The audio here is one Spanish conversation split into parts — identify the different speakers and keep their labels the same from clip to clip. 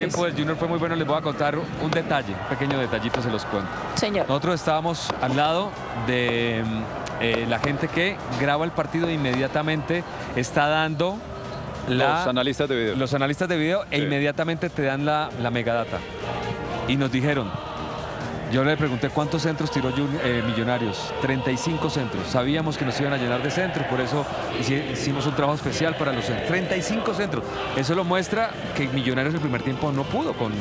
Speaker 1: El tiempo del Junior fue muy bueno, les voy a contar un detalle, un pequeño detallito se los cuento.
Speaker 2: Señor.
Speaker 1: Nosotros estábamos al lado de mm, eh, la gente que graba el partido e inmediatamente está dando la,
Speaker 3: Los analistas de video.
Speaker 1: los analistas de video e inmediatamente te dan la, la megadata. Y nos dijeron, yo le pregunté cuántos centros tiró eh, Millonarios, 35 centros. Sabíamos que nos iban a llenar de centros, por eso hici- hicimos un trabajo especial para los centros. 35 centros. Eso lo muestra que Millonarios el primer tiempo no pudo con...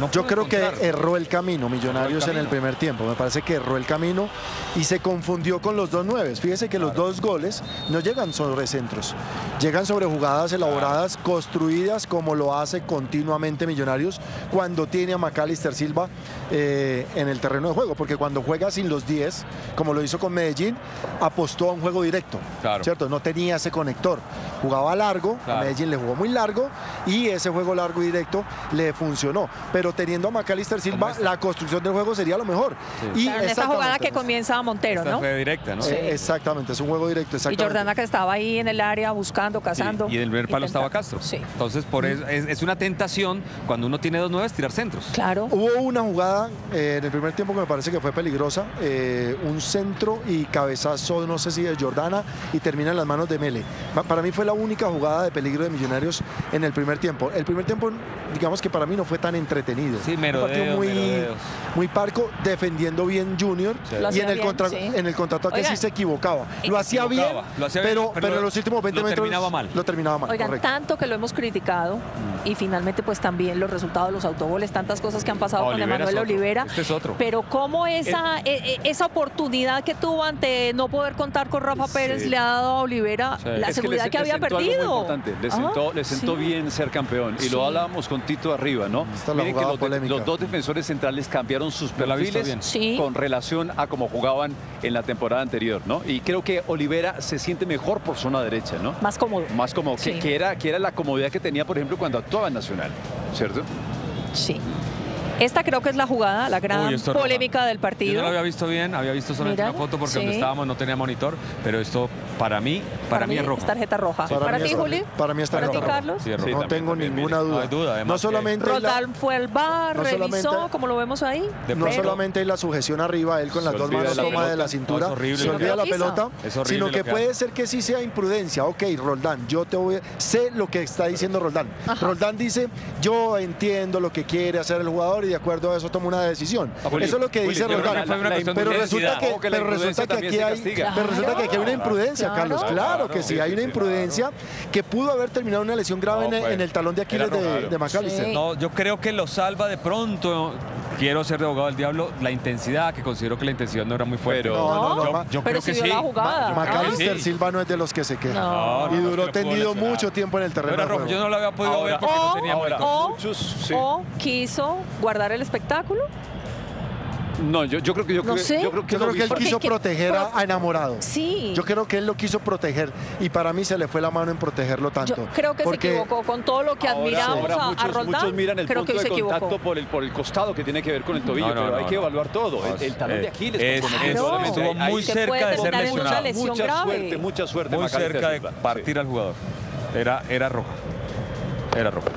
Speaker 1: no
Speaker 4: Yo
Speaker 1: pudo
Speaker 4: creo que erró el camino Millonarios en el primer tiempo. Me parece que erró el camino y se confundió con los dos nueves. Fíjese que los dos goles no llegan sobre centros, llegan sobre jugadas elaboradas, construidas como lo hace continuamente Millonarios cuando tiene a Macalister Silva eh, en el terreno de juego. Porque cuando juega sin los 10, como lo hizo con Medellín, apostó a un juego directo.
Speaker 1: Claro.
Speaker 4: ¿Cierto? No tenía ese conector. Jugaba largo,
Speaker 1: Claro.
Speaker 4: a Medellín le jugó muy largo y ese juego largo y directo le funcionó. Pero teniendo a Macalister Silva, la construcción del juego sería lo mejor.
Speaker 1: Sí.
Speaker 4: Y
Speaker 2: Claro, en esta jugada que comienza Montero,
Speaker 1: Esta
Speaker 2: ¿no?
Speaker 1: fue directa, ¿no?
Speaker 2: Sí.
Speaker 4: eh, exactamente, es un juego directo.
Speaker 2: Y
Speaker 4: Exactamente.
Speaker 2: Jordana que estaba ahí en el área buscando, cazando.
Speaker 1: Sí, y en el primer palo estaba. Castro.
Speaker 2: Sí,
Speaker 1: Entonces, por eso es, es una tentación cuando uno tiene dos nueves tirar centros.
Speaker 2: claro.
Speaker 4: Hubo una jugada eh, en el primer tiempo que me parece que fue peligrosa, eh, un centro y cabezazo, no sé si de Jordana, y termina en las manos de Mele. Pa- Para mí fue la única jugada de peligro de Millonarios en el primer tiempo. El primer tiempo, digamos que para mí no fue tan entretenido.
Speaker 1: Sí,
Speaker 4: un partido
Speaker 1: merodeos,
Speaker 4: muy,
Speaker 1: merodeos.
Speaker 4: muy parco, defendiendo bien Junior,
Speaker 1: Sí.
Speaker 4: Y en el,
Speaker 2: bien,
Speaker 4: contra,
Speaker 2: sí.
Speaker 4: en el contraataque sí se equivocaba. Lo hacía bien,
Speaker 1: lo hacía bien,
Speaker 4: pero,
Speaker 1: pero
Speaker 4: pero en los últimos 20
Speaker 1: lo
Speaker 4: metros
Speaker 1: terminaba mal.
Speaker 4: lo terminaba mal.
Speaker 2: Oigan,
Speaker 4: correcto.
Speaker 2: tanto que lo hemos criticado y finalmente pues también los resultados de los autogoles, tantas cosas que han pasado con
Speaker 1: Olivera
Speaker 2: Emanuel Olivera.
Speaker 1: este es otro.
Speaker 2: Pero cómo esa, e- e- esa oportunidad que tuvo ante no poder contar con Rafa
Speaker 3: Sí.
Speaker 2: Pérez le ha dado a Olivera la seguridad
Speaker 3: le-
Speaker 2: que,
Speaker 3: le
Speaker 2: había perdido.
Speaker 3: importante. Le sentó, le sentó
Speaker 2: sí.
Speaker 3: bien ser campeón. Y
Speaker 2: Sí.
Speaker 3: lo hablábamos con Tito arriba, ¿no? Miren que los, de-
Speaker 4: polémica.
Speaker 3: los dos defensores centrales cambiaron sus perfiles.
Speaker 2: Sí.
Speaker 3: con relación a cómo jugaban en la temporada anterior, ¿no? Y creo que Olivera se siente mejor por zona derecha, ¿no?
Speaker 2: Más cómodo.
Speaker 3: Más como que, que era, que era la comodidad que tenía, por ejemplo, cuando actuaba en Nacional, ¿cierto?
Speaker 2: Sí. Esta creo que es la jugada, la gran
Speaker 1: Uy, es
Speaker 2: polémica
Speaker 1: roja.
Speaker 2: del
Speaker 1: Yo
Speaker 2: partido.
Speaker 1: no lo había visto bien, había visto solamente
Speaker 2: Mira,
Speaker 1: una foto porque
Speaker 2: sí.
Speaker 1: donde estábamos no tenía monitor, pero esto para mí, para, mí es rojo.
Speaker 2: tarjeta roja. ¿Para,
Speaker 4: mí
Speaker 2: ti,
Speaker 4: es-
Speaker 2: Juli?
Speaker 4: Para mí está
Speaker 2: ¿Para ti,
Speaker 4: roja.
Speaker 2: Carlos?
Speaker 1: Sí, es rojo.
Speaker 3: Sí,
Speaker 4: no
Speaker 3: también,
Speaker 4: tengo
Speaker 3: también,
Speaker 4: ninguna duda.
Speaker 1: No hay duda, además
Speaker 4: No solamente
Speaker 2: fue al bar,
Speaker 4: No
Speaker 2: revisó, como lo vemos ahí.
Speaker 1: De
Speaker 4: No solamente hay la sujeción arriba, él con las
Speaker 3: Se
Speaker 4: dos manos
Speaker 3: de la
Speaker 4: toma de la cintura,
Speaker 1: es
Speaker 4: se olvida la pelota,
Speaker 1: Es horrible
Speaker 4: sino que puede ser que sí sea imprudencia. Ok, Roldán, yo te voy, a- sé lo que está diciendo Roldán. Roldán dice, yo entiendo lo que quiere hacer el jugador y de acuerdo a eso toma una decisión.
Speaker 3: Juli,
Speaker 4: eso es lo que
Speaker 3: Juli,
Speaker 4: dice Roldán. pero resulta que, pero resulta que aquí hay, pero resulta que aquí hay una imprudencia,
Speaker 2: Claro.
Speaker 4: Carlos. Claro que sí,
Speaker 3: Sí,
Speaker 4: hay una imprudencia que pudo haber terminado una lesión grave
Speaker 1: No,
Speaker 4: en, en el talón de Aquiles de, de McAllister.
Speaker 2: Sí.
Speaker 1: No, yo creo que lo salva de pronto. Quiero ser de abogado del diablo, la intensidad, que considero que la intensidad no era muy fuerte.
Speaker 3: Pero-
Speaker 4: No, no, no,
Speaker 1: yo, yo
Speaker 2: Pero
Speaker 1: creo
Speaker 2: si
Speaker 1: que sí.
Speaker 2: la jugada.
Speaker 1: Ma-
Speaker 4: McAllister
Speaker 1: sí.
Speaker 4: Silva no es de los que se queja.
Speaker 2: No.
Speaker 1: No,
Speaker 4: y duró tendido mucho tiempo en el terreno de
Speaker 1: rojo, yo no lo había podido ver porque no tenía
Speaker 3: ahora-.
Speaker 2: O,
Speaker 3: Muchos, sí.
Speaker 2: o quiso guardar el espectáculo.
Speaker 3: No, yo, yo creo que yo,
Speaker 2: No
Speaker 3: creo-
Speaker 2: sé.
Speaker 3: yo creo que
Speaker 4: Yo creo que él quiso
Speaker 2: que-
Speaker 4: proteger a, a enamorado.
Speaker 2: Sí.
Speaker 4: Yo creo que él lo quiso proteger y para mí se le fue la mano en protegerlo tanto.
Speaker 2: Yo creo que
Speaker 4: Porque-
Speaker 2: se equivocó con todo lo que
Speaker 3: Ahora-
Speaker 2: admiramos
Speaker 3: ahora
Speaker 2: a, a
Speaker 3: muchos,
Speaker 2: Roldán.
Speaker 3: muchos miran el
Speaker 2: creo
Speaker 3: punto
Speaker 2: que
Speaker 3: de contacto
Speaker 2: equivocó.
Speaker 3: por el, por el costado que tiene que ver con el tobillo,
Speaker 1: No, no,
Speaker 3: pero
Speaker 1: no,
Speaker 3: hay que
Speaker 1: no.
Speaker 3: evaluar todo. El, el talón
Speaker 1: Eh,
Speaker 3: de Aquiles.
Speaker 1: es-
Speaker 3: indudablemente,
Speaker 1: estuvo muy cerca de ser lesionado.
Speaker 3: mucha
Speaker 2: grave.
Speaker 3: suerte, mucha suerte.
Speaker 1: Muy cerca de partir al jugador. Era, era roja. Era roja.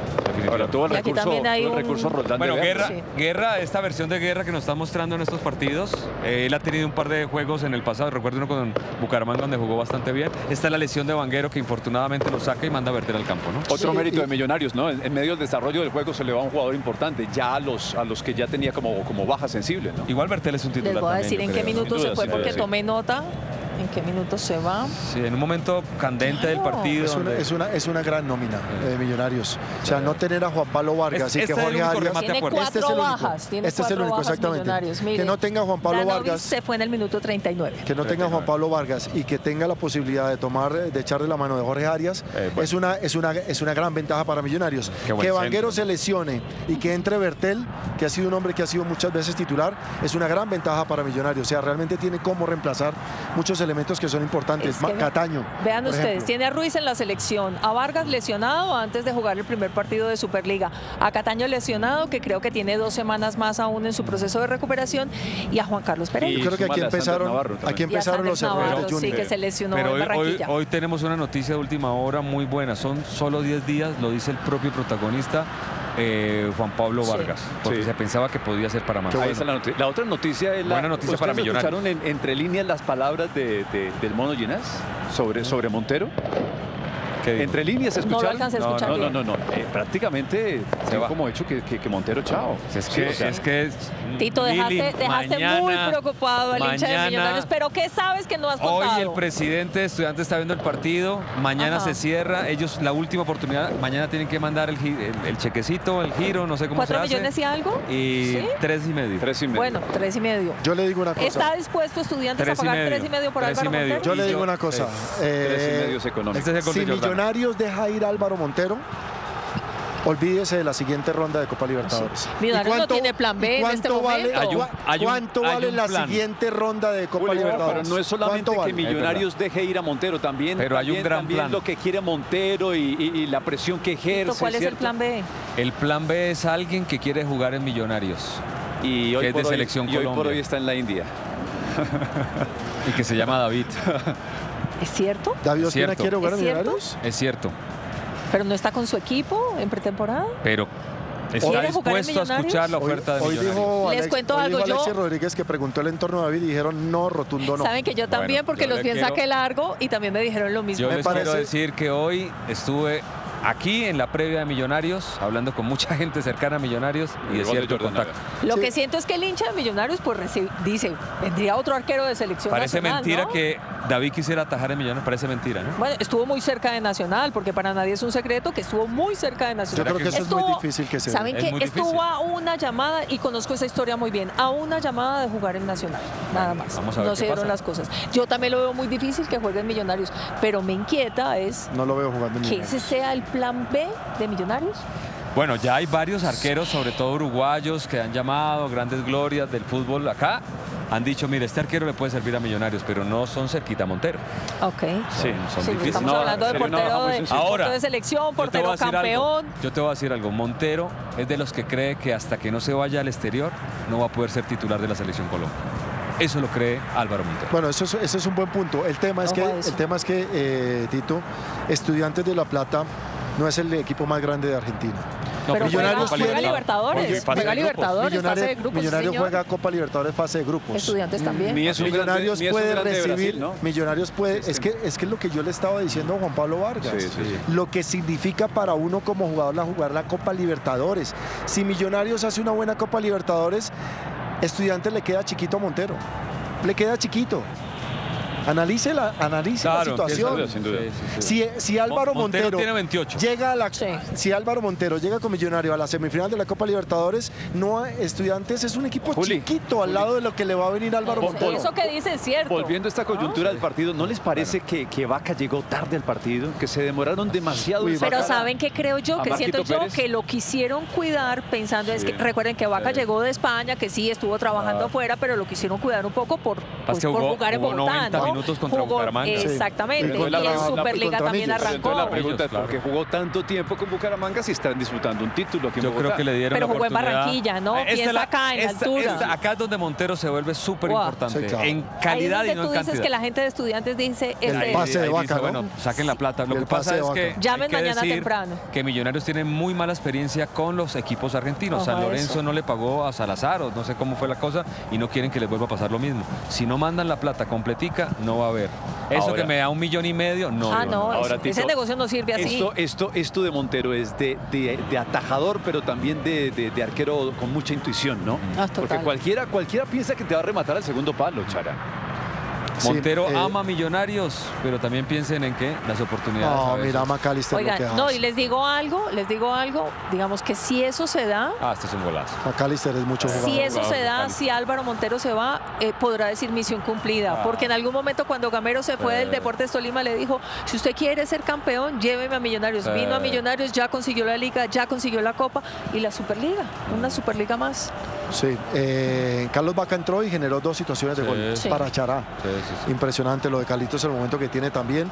Speaker 3: Ahora tuvo el
Speaker 2: Y aquí
Speaker 3: recurso,
Speaker 2: un-
Speaker 3: recurso Roldán de
Speaker 1: Bueno. Guerra,
Speaker 2: Sí.
Speaker 1: Guerra, esta versión de Guerra que nos está mostrando en estos partidos, eh, él ha tenido un par de juegos en el pasado, recuerdo uno con Bucaramanga donde jugó bastante bien. Esta es la lesión de Vanguero que infortunadamente lo saca y manda a verter al campo, ¿no?
Speaker 3: Otro
Speaker 4: Sí,
Speaker 3: mérito
Speaker 4: y-
Speaker 3: de Millonarios, ¿no? En, en medio del desarrollo del juego se le va a un jugador importante, ya a los, a los que ya tenía como, como baja sensible, ¿no?
Speaker 1: Igual Bertel es un titular
Speaker 2: Les voy a
Speaker 1: también,
Speaker 2: decir en qué
Speaker 1: creo, ¿no?
Speaker 2: minuto
Speaker 3: Sin
Speaker 2: se fue porque
Speaker 3: sí.
Speaker 2: tomé nota. ¿En qué minuto se va?
Speaker 1: Sí, en un momento candente del partido.
Speaker 4: Es una,
Speaker 1: donde-
Speaker 4: es, una, es una gran nómina de Millonarios. O sea, no tener a Juan Pablo Vargas
Speaker 1: Es-
Speaker 4: y que
Speaker 1: este
Speaker 4: Jorge Arias.
Speaker 2: Tiene
Speaker 1: puerta.
Speaker 4: Este es
Speaker 2: cuatro
Speaker 4: el único.
Speaker 2: bajas. Tiene
Speaker 4: Este es el
Speaker 2: cuatro
Speaker 4: único, exactamente.
Speaker 2: Millonarios.
Speaker 4: Que no tenga Juan Pablo
Speaker 2: Danovic
Speaker 4: Vargas.
Speaker 2: se fue en el minuto 39.
Speaker 4: que no tenga Juan Pablo Vargas y que tenga la posibilidad de tomar, de echarle la mano de Jorge Arias,
Speaker 1: Eh, bueno.
Speaker 4: es, una, es, una, es una gran ventaja para Millonarios. Que Vanguero se lesione y que entre Bertel, que ha sido un hombre que ha sido muchas veces titular, es una gran ventaja para Millonarios. O sea, realmente tiene cómo reemplazar muchos elementos que son importantes.
Speaker 2: Es que
Speaker 4: Cataño.
Speaker 2: Vean ustedes,
Speaker 4: ejemplo.
Speaker 2: tiene a Ruiz en la selección, a Vargas lesionado antes de jugar el primer partido de Superliga, a Cataño lesionado, que creo que tiene dos semanas más aún en su proceso de recuperación, y a Juan Carlos Pereira.
Speaker 4: Yo creo que aquí empezaron, aquí empezaron los errores
Speaker 2: Navarro,
Speaker 4: de
Speaker 2: sí, que se lesionó
Speaker 1: Pero
Speaker 2: en
Speaker 1: hoy, hoy,
Speaker 2: Barranquilla.
Speaker 1: hoy tenemos una noticia de última hora muy buena. Son solo 10 días, lo dice el propio protagonista. Eh, Juan Pablo
Speaker 2: Sí.
Speaker 1: Vargas, porque
Speaker 3: Sí.
Speaker 1: se pensaba que podía ser para más.
Speaker 3: Ahí está la otra noticia es la.
Speaker 1: Buena noticia para
Speaker 3: ¿Ustedes
Speaker 1: Millonarios.
Speaker 3: escucharon en- entre líneas las palabras de, de- del mono Ginás sobre, sobre Montero? Entre líneas
Speaker 2: No lo
Speaker 3: escucharon.
Speaker 2: alcancé a escuchar
Speaker 3: no, no,
Speaker 2: bien.
Speaker 3: no, no. Eh, prácticamente
Speaker 1: Se va.
Speaker 3: como hecho que, que- que Montero chao.
Speaker 1: Es
Speaker 3: Sí,
Speaker 1: que,
Speaker 3: o sea,
Speaker 1: es que
Speaker 2: Tito, dejaste,
Speaker 1: Lili,
Speaker 2: dejaste muy
Speaker 1: mañana-
Speaker 2: preocupado al hincha de
Speaker 1: mañana-
Speaker 2: Millonarios, pero ¿qué sabes que no has
Speaker 1: Hoy
Speaker 2: contado?
Speaker 1: el presidente de estudiantes está viendo el partido, mañana
Speaker 2: Ajá.
Speaker 1: se cierra, ellos la última oportunidad, mañana tienen que mandar el, gi- el- el chequecito, el giro, no sé cómo
Speaker 2: ¿Cuatro
Speaker 1: se hace.
Speaker 2: millones y algo?
Speaker 1: Y
Speaker 2: ¿Sí?
Speaker 1: tres y medio.
Speaker 3: tres y medio.
Speaker 2: Bueno, tres y medio.
Speaker 4: Yo le digo una cosa.
Speaker 2: ¿Está dispuesto estudiantes
Speaker 1: Tres
Speaker 2: a
Speaker 1: y
Speaker 2: pagar
Speaker 1: medio.
Speaker 2: tres y medio por
Speaker 1: Tres y
Speaker 2: Álvaro
Speaker 1: medio.
Speaker 2: Montero?
Speaker 4: Yo le digo una cosa.
Speaker 1: sí.
Speaker 3: tres y
Speaker 4: eh,
Speaker 3: medio es económico.
Speaker 1: Este es el
Speaker 4: si. Millonarios deja ir a Álvaro Montero, olvídese de la siguiente ronda de Copa Libertadores.
Speaker 2: Millonarios
Speaker 4: ¿Y
Speaker 2: no tiene plan B en este
Speaker 4: cuánto vale,
Speaker 2: momento?
Speaker 1: Hay un-
Speaker 4: cua-
Speaker 1: hay un-
Speaker 4: ¿Cuánto
Speaker 1: hay
Speaker 4: vale
Speaker 1: un
Speaker 4: la
Speaker 1: plan.
Speaker 4: siguiente ronda de Copa Libertadores?
Speaker 3: pero no es solamente
Speaker 4: ¿Cuánto
Speaker 3: que
Speaker 4: vale?
Speaker 3: Millonarios deje ir a Montero, también,
Speaker 1: Pero hay un
Speaker 3: también-
Speaker 1: gran
Speaker 3: también
Speaker 1: plan.
Speaker 3: lo que quiere Montero y, y- y la presión que ejerce.
Speaker 2: ¿Cuál es el plan B?
Speaker 1: El plan B es alguien que quiere jugar en Millonarios
Speaker 3: Y hoy,
Speaker 1: Que es de
Speaker 3: hoy-
Speaker 1: selección
Speaker 3: y hoy por hoy está en la India.
Speaker 1: y que se llama David.
Speaker 2: ¿Es cierto?
Speaker 4: ¿David
Speaker 1: Es
Speaker 4: Ospina
Speaker 1: cierto.
Speaker 4: quiere jugar
Speaker 2: ¿Es
Speaker 4: en
Speaker 2: cierto?
Speaker 4: Millonarios?
Speaker 1: Es cierto,
Speaker 2: ¿Pero no está con su equipo en pretemporada?
Speaker 1: pero está
Speaker 2: ¿Quiere jugar en
Speaker 1: dispuesto a escuchar la
Speaker 4: Hoy,
Speaker 1: oferta de
Speaker 4: hoy
Speaker 1: Millonarios.
Speaker 4: dijo,
Speaker 2: Les
Speaker 4: Alex-
Speaker 2: cuento
Speaker 4: hoy
Speaker 2: algo,
Speaker 4: dijo
Speaker 2: yo-
Speaker 4: Alexis Rodríguez que preguntó el entorno de David y dijeron no, rotundo no.
Speaker 2: Saben que yo también,
Speaker 1: Bueno,
Speaker 2: porque
Speaker 1: yo
Speaker 2: los vi en
Speaker 1: quiero-
Speaker 2: saque largo y también me dijeron lo mismo.
Speaker 1: Yo
Speaker 4: Me
Speaker 1: les quiero
Speaker 4: parece-
Speaker 1: decir que hoy estuve aquí en la previa de Millonarios, hablando con mucha gente cercana a Millonarios y
Speaker 3: de
Speaker 1: cierto el
Speaker 3: Jordan
Speaker 1: contacto.
Speaker 2: Lo
Speaker 4: Sí.
Speaker 2: que siento es que el hincha de Millonarios pues recibe- dice, vendría otro arquero de selección
Speaker 1: Parece
Speaker 2: nacional,
Speaker 1: mentira
Speaker 2: ¿no?
Speaker 1: que David quisiera atajar en Millonarios, parece mentira, ¿no?
Speaker 2: Bueno, estuvo muy cerca de Nacional, porque para nadie es un secreto que estuvo muy cerca de
Speaker 4: Yo
Speaker 2: Nacional.
Speaker 4: creo que eso es muy
Speaker 2: Estuvo-
Speaker 4: difícil que se.
Speaker 2: ¿Saben
Speaker 1: Es
Speaker 2: que Estuvo a una llamada, y conozco esa historia muy bien, a una llamada de jugar en Nacional, nada más.
Speaker 1: vamos a ver
Speaker 2: no se dieron las cosas. Yo también lo veo muy difícil que jueguen Millonarios, pero me inquieta es
Speaker 4: No lo veo jugando en
Speaker 2: que
Speaker 4: Millonarios.
Speaker 2: ese sea el plan B de Millonarios.
Speaker 1: Bueno, ya hay varios arqueros, sobre todo uruguayos, que han llamado grandes glorias del fútbol acá. Han dicho, mire, este arquero le puede servir a Millonarios, pero no son cerquita a Montero.
Speaker 2: Ok.
Speaker 3: Sí,
Speaker 1: son
Speaker 2: Sí,
Speaker 1: difíciles.
Speaker 2: estamos
Speaker 3: No,
Speaker 2: hablando de portero de.
Speaker 1: Ahora,
Speaker 2: portero de selección, portero
Speaker 1: algo,
Speaker 2: campeón.
Speaker 1: Yo te voy a decir algo. Montero es de los que cree que hasta que no se vaya al exterior no va a poder ser titular de la selección Colombia. Eso lo cree Álvaro Montero.
Speaker 4: Bueno, eso es, ese es un buen punto. El tema es
Speaker 2: Ojo
Speaker 4: que, el tema es que eh, Tito, Estudiantes de La Plata no es el equipo más grande de Argentina.
Speaker 1: No,
Speaker 2: pero
Speaker 4: Millonarios
Speaker 2: juega, juega Libertadores, juega
Speaker 1: fase de
Speaker 2: Libertadores, fase de grupos,
Speaker 4: Millonarios
Speaker 2: señor.
Speaker 4: juega Copa Libertadores fase de grupos.
Speaker 2: Estudiantes también.
Speaker 3: Ni es un grande-
Speaker 4: Millonarios
Speaker 3: ni es un
Speaker 4: puede recibir,
Speaker 3: Brasil, ¿no?
Speaker 4: Millonarios puede,
Speaker 3: Sí,
Speaker 4: es que es que lo que yo le estaba diciendo a Juan Pablo Vargas,
Speaker 3: Sí, sí, sí.
Speaker 4: lo que significa para uno como jugador la jugar la Copa Libertadores. Si Millonarios hace una buena Copa Libertadores, Estudiantes le queda chiquito a Montero, le queda chiquito. Analice la, analice la
Speaker 1: Claro, empieza-
Speaker 4: situación.
Speaker 3: sin duda.
Speaker 1: Sí, sí, sí.
Speaker 4: Si, si Álvaro
Speaker 1: Mon- Montero
Speaker 4: Montero,
Speaker 1: tiene 28.
Speaker 4: llega a la
Speaker 2: Sí.
Speaker 4: si Álvaro Montero llega con Millonario a la semifinal de la Copa Libertadores, no Estudiantes es un equipo
Speaker 3: Juli,
Speaker 4: chiquito al lado de lo que le va a venir Álvaro
Speaker 3: Vol-
Speaker 4: Montero.
Speaker 2: Eso que dice es cierto.
Speaker 3: Volviendo a esta coyuntura del partido, ¿no les parece que, que Vaca llegó tarde al partido? Que se demoraron demasiado
Speaker 4: Uy,
Speaker 2: Pero saben que creo yo, que siento yo
Speaker 3: Pérez?
Speaker 2: que lo quisieron cuidar pensando es que recuerden que Vaca
Speaker 3: Sí.
Speaker 2: llegó de España, que sí estuvo trabajando
Speaker 3: Ah.
Speaker 2: afuera, pero lo quisieron cuidar un poco por, pues,
Speaker 1: que
Speaker 2: por
Speaker 1: jugó-
Speaker 2: jugar en
Speaker 1: jugó
Speaker 2: Bogotá,
Speaker 1: 90
Speaker 2: ¿no?
Speaker 1: minutos contra
Speaker 2: Jugó-
Speaker 1: Bucaramanga. Sí.
Speaker 2: Exactamente.
Speaker 4: Pero
Speaker 2: Y
Speaker 4: la-
Speaker 2: en
Speaker 4: la-
Speaker 2: Superliga también arrancó.
Speaker 3: entonces la pregunta es,
Speaker 1: Ellos,
Speaker 3: ¿por qué
Speaker 1: claro.
Speaker 3: jugó tanto tiempo con Bucaramanga si están disputando un título aquí en
Speaker 1: Yo
Speaker 3: Bogotá?
Speaker 1: creo que le dieron
Speaker 2: Pero
Speaker 1: la
Speaker 2: jugó en. Barranquilla, ¿no?
Speaker 1: Esta es
Speaker 2: Piensa acá, en
Speaker 1: esta-
Speaker 2: altura.
Speaker 1: esta- acá es donde Montero se vuelve súper
Speaker 4: Sí,
Speaker 1: importante.
Speaker 4: claro.
Speaker 1: En
Speaker 2: Ahí es
Speaker 1: calidad y no
Speaker 2: tú
Speaker 1: en
Speaker 2: dices
Speaker 1: cantidad.
Speaker 2: que la gente de estudiantes dice
Speaker 4: El pase de Vaca, ¿no?
Speaker 1: Bueno, saquen la plata. Lo que pasa es que.
Speaker 2: Llamen mañana temprano.
Speaker 1: Que Millonarios tiene muy mala experiencia con los equipos argentinos. San Lorenzo no le pagó a Salazar o no sé cómo fue la cosa y no quieren que les vuelva a pasar lo mismo. Si no mandan la plata completica, no va a haber. Eso
Speaker 3: Ahora-
Speaker 1: que me da un millón y medio, no.
Speaker 2: Ah, no,
Speaker 3: Ahora,
Speaker 2: ese-
Speaker 3: Tito,
Speaker 2: ese negocio no sirve así.
Speaker 3: Esto, esto, esto de Montero es de, de- de atajador, pero también de, de- de arquero con mucha intuición, ¿no?
Speaker 2: Ah,
Speaker 3: Porque cualquiera, cualquiera piensa que te va a rematar al segundo palo, Chara.
Speaker 4: Sí,
Speaker 1: Montero
Speaker 4: eh,
Speaker 1: ama Millonarios, pero también piensen en que las oportunidades. a
Speaker 4: No,
Speaker 1: veces-
Speaker 4: mira Macalister lo que
Speaker 2: Oigan, no,
Speaker 4: hace.
Speaker 2: y les digo algo, les digo algo, digamos que si eso se da,
Speaker 1: Ah, este es un golazo.
Speaker 4: Macalister es mucho jugador.
Speaker 2: Si eso se da, si Álvaro Montero se va, eh, podrá decir misión cumplida.
Speaker 1: Ah.
Speaker 2: Porque en algún momento cuando Gamero se fue
Speaker 1: Eh.
Speaker 2: del Deportes Tolima le dijo, si usted quiere ser campeón, lléveme a Millonarios.
Speaker 1: Eh.
Speaker 2: Vino a Millonarios, ya consiguió la Liga, ya consiguió la Copa y la Superliga, una Superliga más.
Speaker 4: Sí, eh, Carlos Vaca entró y generó dos situaciones de
Speaker 1: Sí.
Speaker 4: gol
Speaker 2: Sí.
Speaker 4: para Chará.
Speaker 1: Sí, sí, sí.
Speaker 4: Impresionante lo de Carlitos, el momento que tiene también.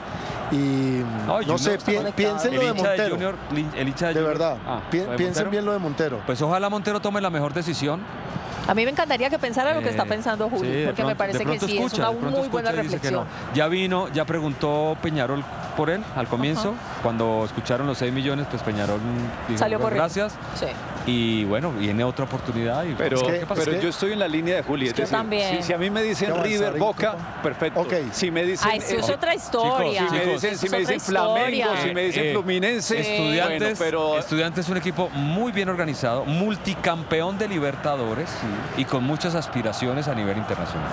Speaker 4: Y
Speaker 1: No,
Speaker 4: sé, pi- piensen lo de Montero.
Speaker 1: Junior, el hincha de
Speaker 4: verdad,
Speaker 1: Ah,
Speaker 4: pi-
Speaker 1: ¿lo de
Speaker 4: piensen
Speaker 1: Montero?
Speaker 4: bien lo de Montero.
Speaker 1: Pues ojalá Montero tome la mejor decisión.
Speaker 2: A mí me encantaría que pensara lo que está
Speaker 1: Eh,
Speaker 2: pensando Julio, porque me parece que sí, es una muy buena reflexión.
Speaker 1: no. Ya vino, ya preguntó Peñarol por él al comienzo. Cuando escucharon los 6 millones, pues Peñarol dijo,
Speaker 2: Salió
Speaker 1: "Bueno,
Speaker 2: corriendo.
Speaker 1: gracias.
Speaker 2: Sí.
Speaker 1: Y bueno, viene otra oportunidad. Y
Speaker 3: Pero,
Speaker 4: Es que-
Speaker 1: ¿qué pasa?
Speaker 3: pero
Speaker 4: es que-
Speaker 3: yo estoy en la línea de Juli. Es decir. Si, si a mí me dicen River, Boca, perfecto. Si me dicen,
Speaker 2: Ay, eso es
Speaker 3: eh,
Speaker 2: otra historia.
Speaker 3: si me dicen, si me Flamengo, si me dicen
Speaker 1: Eh,
Speaker 3: Fluminense,
Speaker 1: Estudiantes,
Speaker 3: bueno, pero
Speaker 1: Estudiantes es un equipo muy bien organizado, multicampeón de Libertadores y con muchas aspiraciones a nivel internacional.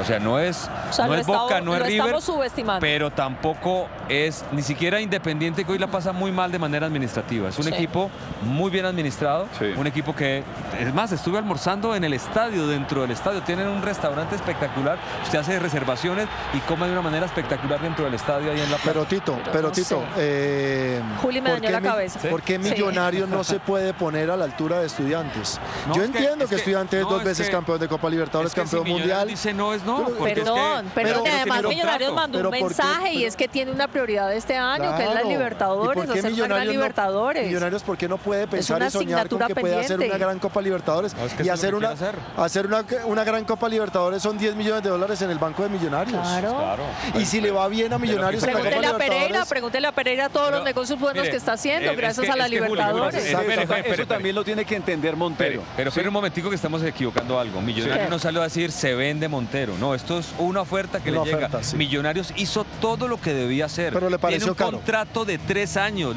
Speaker 1: O sea, no es,
Speaker 2: O sea,
Speaker 1: no es Boca, no es
Speaker 2: lo
Speaker 1: River,
Speaker 2: estamos subestimando.
Speaker 1: pero tampoco es ni siquiera Independiente que hoy la pasa muy mal de manera administrativa. Es un
Speaker 2: Sí.
Speaker 1: equipo muy bien administrado,
Speaker 3: Sí.
Speaker 1: un equipo que, es más, estuve almorzando en el estadio, dentro del estadio. Tienen un restaurante espectacular, usted hace reservaciones y come de una manera espectacular dentro del estadio ahí en la playa.
Speaker 4: Pero Tito,
Speaker 2: Pero
Speaker 4: pero,
Speaker 2: no
Speaker 4: Tito, eh,
Speaker 2: Juli me
Speaker 4: ¿por
Speaker 2: dañó la
Speaker 4: mi-
Speaker 2: cabeza.
Speaker 4: ¿Por qué
Speaker 2: Sí.
Speaker 4: Millonarios no se puede poner a la altura de Estudiantes?
Speaker 1: No,
Speaker 4: Yo
Speaker 1: es que-
Speaker 4: entiendo
Speaker 1: es
Speaker 4: que,
Speaker 1: que-
Speaker 4: Estudiantes es dos
Speaker 1: es
Speaker 4: veces
Speaker 1: que-
Speaker 4: campeón de Copa Libertadores,
Speaker 1: Es que si
Speaker 4: campeón
Speaker 1: Millonarios
Speaker 4: mundial.
Speaker 1: dice no es no.
Speaker 4: Pero-
Speaker 1: porque es que-
Speaker 2: Perdón, perdón,
Speaker 4: pero-
Speaker 2: además
Speaker 1: pero-
Speaker 2: Millonarios mandó un mensaje y es que tiene una prioridad este año, que es la
Speaker 4: Claro. ¿Y
Speaker 2: Libertadores, hacer una gran
Speaker 4: Millonarios no-
Speaker 2: Libertadores.
Speaker 4: Millonarios, ¿por qué no puede pensar
Speaker 2: una
Speaker 4: y soñar con que puede hacer
Speaker 2: pendiente.
Speaker 4: una gran Copa Libertadores?
Speaker 1: No, es que
Speaker 4: y hacer una, hacer una, una gran Copa Libertadores son 10 millones de dólares en el Banco de Millonarios.
Speaker 2: Claro.
Speaker 1: Claro.
Speaker 4: Y si le va bien a Millonarios
Speaker 2: Pregúntele a Pereira,
Speaker 4: Libertadores,
Speaker 2: pregúntele a Pereira todos los negocios buenos
Speaker 1: mire,
Speaker 2: que está haciendo
Speaker 1: eh, es
Speaker 2: gracias
Speaker 1: que-
Speaker 2: a la Libertadores.
Speaker 1: Espere,
Speaker 3: eso también lo tiene que entender Montero.
Speaker 1: Pero, pero espere un momentico que estamos equivocando algo. Millonarios no salió a decir se vende Montero. No, esto es una oferta que
Speaker 4: Una
Speaker 1: le llega.
Speaker 4: oferta, sí.
Speaker 1: Millonarios hizo todo lo que debía hacer.
Speaker 4: Pero le pareció
Speaker 1: Tiene un
Speaker 4: caro.
Speaker 1: contrato de tres años.